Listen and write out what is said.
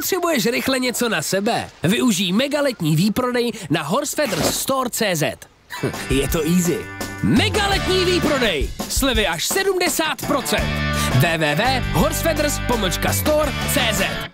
Potřebuješ rychle něco na sebe? Využij megaletní výprodej na horsefeathersstore.cz Je to easy. Megaletní výprodej! Slevy až 70%. www.horsefeathers.store.cz